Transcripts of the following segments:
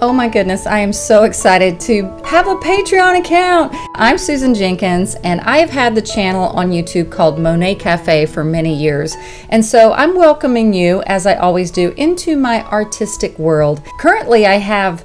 Oh my goodness, I am so excited to have a Patreon account. I'm Susan Jenkins, and I have had the channel on YouTube called Monet Cafe for many years. And so I'm welcoming you, as I always do, into my artistic world. Currently, I have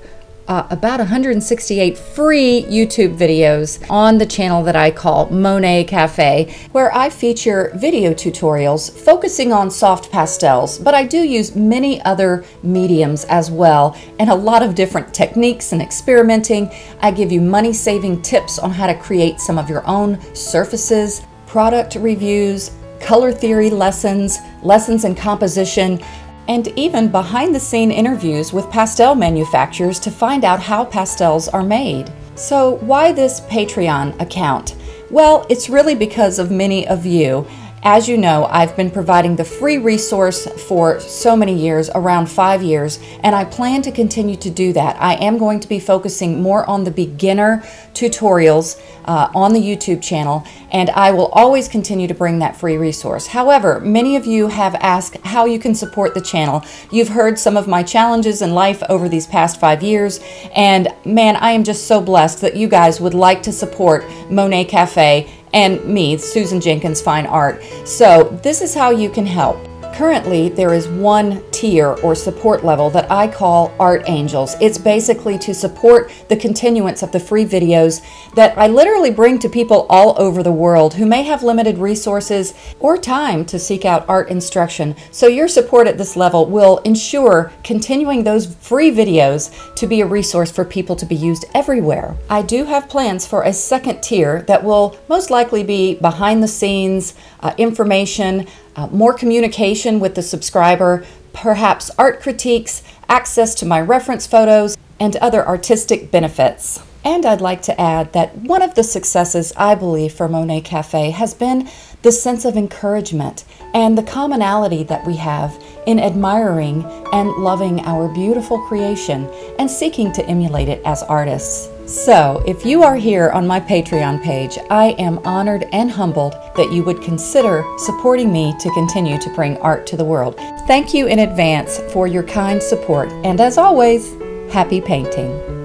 uh, about 168 free YouTube videos on the channel that I call Monet Cafe, where I feature video tutorials focusing on soft pastels, but I do use many other mediums as well and a lot of different techniques and experimenting. I give you money saving tips on how to create some of your own surfaces, product reviews, color theory lessons, lessons in composition, and even behind the scene interviews with pastel manufacturers to find out how pastels are made. So, why this Patreon account? Well, it's really because of many of you as you know, I've been providing the free resource for so many years, around five years, and I plan to continue to do that. I am going to be focusing more on the beginner tutorials uh, on the YouTube channel, and I will always continue to bring that free resource. However, many of you have asked how you can support the channel. You've heard some of my challenges in life over these past five years, and man, I am just so blessed that you guys would like to support Monet Cafe and me, Susan Jenkins Fine Art. So, this is how you can help. Currently, there is one tier or support level that I call Art Angels. It's basically to support the continuance of the free videos that I literally bring to people all over the world who may have limited resources or time to seek out art instruction. So, your support at this level will ensure continuing those free videos to be a resource for people to be used everywhere. I do have plans for a second tier that will most likely be behind the scenes uh, information uh, more communication with the subscriber, perhaps art critiques, access to my reference photos, and other artistic benefits. And I'd like to add that one of the successes I believe for Monet Cafe has been the sense of encouragement and the commonality that we have in admiring and loving our beautiful creation and seeking to emulate it as artists. So, if you are here on my Patreon page, I am honored and humbled that you would consider supporting me to continue to bring art to the world. Thank you in advance for your kind support, and as always, happy painting.